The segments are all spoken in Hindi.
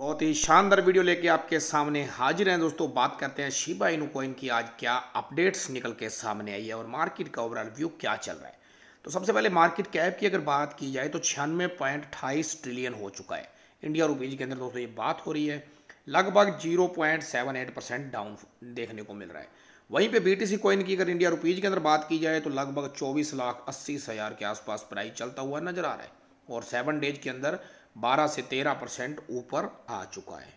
बहुत ही शानदार वीडियो लेके आपके सामने हाजिर हैं। दोस्तों, बात करते हैं शिबा इनू कोइन की। आज क्या अपडेट्स निकल के सामने आई है और मार्केट का ओवरऑल व्यू क्या चल रहा है? तो सबसे पहले मार्केट कैप की अगर बात की जाए तो छियानवे पॉइंट अट्ठाईस ट्रिलियन हो चुका है। इंडिया रुपीज़ के अंदर दोस्तों ये बात हो रही है। लगभग ज़ीरो डाउन देखने को मिल रहा है। वहीं पे बीटीसी कॉइन की अगर इंडिया रुपीज़ के अंदर बात की जाए तो लगभग चौबीस लाख अस्सी हज़ार के आसपास प्राइस चलता हुआ नज़र आ रहा है और सेवन डेज़ के अंदर 12 से 13 परसेंट ऊपर आ चुका है।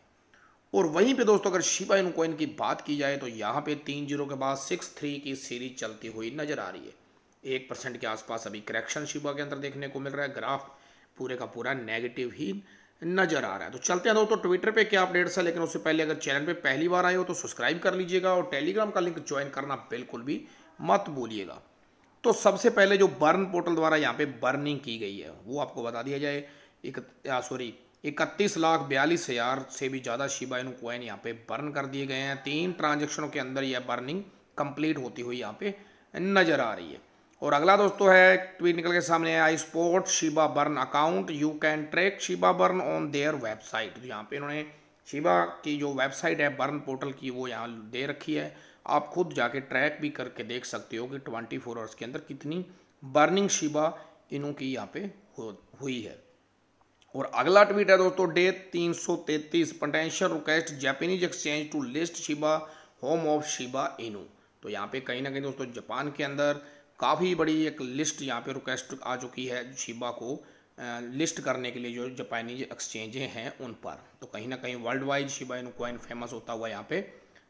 और वहीं पे दोस्तों, अगर शिबा इन कोइन की बात की जाए तो यहाँ पे तीन ज़ीरो के बाद सिक्स थ्री की सीरीज़ चलती हुई नज़र आ रही है। एक परसेंट के आसपास अभी करेक्शन शिबा के अंदर देखने को मिल रहा है। ग्राफ पूरे का पूरा नेगेटिव ही नज़र आ रहा है। तो चलते हैं दोस्तों ट्विटर पे क्या अपडेट्स है, लेकिन उससे पहले अगर चैनल पे पहली बार आए हो तो सब्सक्राइब कर लीजिएगा और टेलीग्राम का लिंक ज्वाइन करना बिल्कुल भी मत भूलिएगा। तो सबसे पहले जो बर्न पोर्टल द्वारा यहाँ पे बर्निंग की गई है, वो आपको बता दिया जाए। एक सॉरी इकतीस लाख बयालीस हज़ार से भी ज़्यादा शिबा इनू कोइन यहाँ पे बर्न कर दिए गए हैं। तीन ट्रांजेक्शनों के अंदर यह बर्निंग कंप्लीट होती हुई यहाँ पे नज़र आ रही है। और अगला दोस्तों है ट्वीट निकल के सामने है I support Shiba burn account you can track Shiba burn on their website तो यहाँ पे इन्होंने शिबा की जो वेबसाइट है बर्न पोर्टल की, वो यहाँ दे रखी है। आप खुद जाके ट्रैक भी करके देख सकते हो कि ट्वेंटी फोर आवर्स के अंदर कितनी बर्निंग शिबा इनों की यहाँ पे हुई है। और अगला ट्वीट है दोस्तों, day 333 potential request Japanese exchange to list Shiba home of Shiba Inu तो यहाँ पे कहीं ना कहीं दोस्तों, जापान के अंदर काफ़ी बड़ी एक लिस्ट यहाँ पे रिक्वेस्ट आ चुकी है शिबा को लिस्ट करने के लिए जो जापानीज एक्सचेंजें हैं उन पर। तो कहीं ना कहीं world wide Shiba Inu coin famous होता हुआ यहाँ पे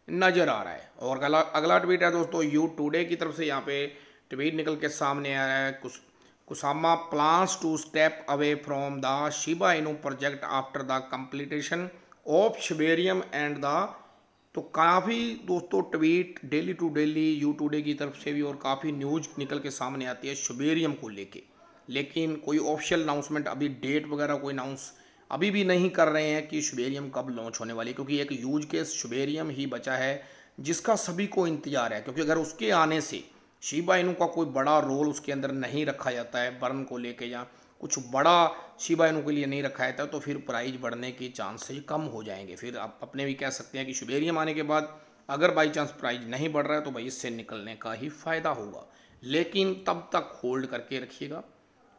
नज़र आ रहा है। और अगला अगला ट्वीट है दोस्तों यू टूडे की तरफ़ से यहाँ पे ट्वीट निकल के सामने आ रहा है। कुछ Kusama plans to step away from the Shiba Inu project after the completion of Shibarium and the तो काफ़ी दोस्तों tweet daily to daily you today की तरफ़ से भी और काफ़ी न्यूज़ निकल के सामने आती है शुबेरियम को लेके। लेकिन कोई ऑफिशियल अनाउंसमेंट अभी डेट वगैरह कोई अनाउंस अभी भी नहीं कर रहे हैं कि शुबेरियम कब लॉन्च होने वाली क्योंकि एक यूज़ केस शुबेरियम ही बचा है, जिसका सभी को इंतज़ार है। क्योंकि अगर उसके आने से शिबा इनू का कोई बड़ा रोल उसके अंदर नहीं रखा जाता है बर्न को लेके या कुछ बड़ा शिबा इनू के लिए नहीं रखा जाता तो फिर प्राइज बढ़ने के चांसेज कम हो जाएँगे। फिर आप अपने भी कह सकते हैं कि शुबेरियम आने के बाद अगर बाई चांस प्राइज नहीं बढ़ रहा है तो भाई इससे निकलने का ही फ़ायदा होगा। लेकिन तब तक होल्ड करके रखिएगा।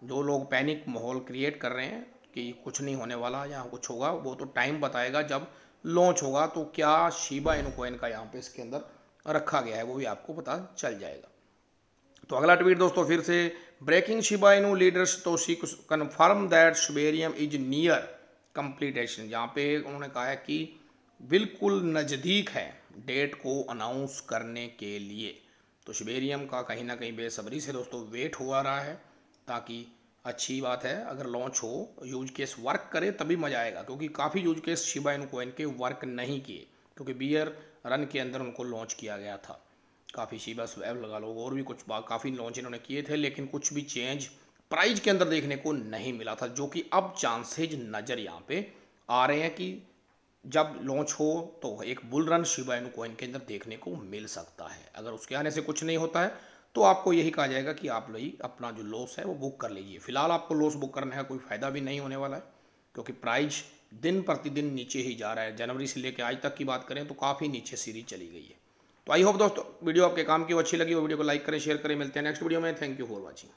जो लोग पैनिक माहौल क्रिएट कर रहे हैं कि कुछ नहीं होने वाला या कुछ होगा, वो तो टाइम बताएगा जब लॉन्च होगा तो क्या शिबा इनू कोइन का यहाँ पे इसके अंदर रखा गया है, वो भी आपको पता चल जाएगा। तो अगला ट्वीट दोस्तों फिर से breaking Shiba Inu leaders Toshi confirm that Shibarium is near completion यहाँ पे उन्होंने कहा है कि बिल्कुल नज़दीक है डेट को अनाउंस करने के लिए। तो शुबेरियम का कहीं ना कहीं बेसब्री से दोस्तों वेट हुआ रहा है, ताकि अच्छी बात है, अगर लॉन्च हो यूज़ केस वर्क करे, तभी मज़ा आएगा, क्योंकि काफ़ी यूज़ केस शिबा इन इनके वर्क नहीं किए, क्योंकि बियर रन के अंदर उनको लॉन्च किया गया था। काफ़ी शीबा स्वैब लगा लो, और भी कुछ काफ़ी लॉन्च इन्होंने किए थे, लेकिन कुछ भी चेंज प्राइज के अंदर देखने को नहीं मिला था, जो कि अब चांसेज नज़र यहाँ पे आ रहे हैं कि जब लॉन्च हो तो एक bull run Shiba Inu coin के अंदर देखने को मिल सकता है। अगर उसके आने से कुछ नहीं होता है तो आपको यही कहा जाएगा कि आप लोग अपना जो लॉस है वो बुक कर लीजिए। फ़िलहाल आपको लॉस बुक करने का कोई फ़ायदा भी नहीं होने वाला है, क्योंकि प्राइस दिन प्रतिदिन नीचे ही जा रहा है। जनवरी से लेकर आज तक की बात करें तो काफ़ी नीचे सीरीज़ चली गई है। तो आई होप दोस्तों, वीडियो आपके काम की अच्छी लगी वो वीडियो को लाइक करें शेयर करें, मिलते हैं नेक्स्ट वीडियो में. Thank you for watching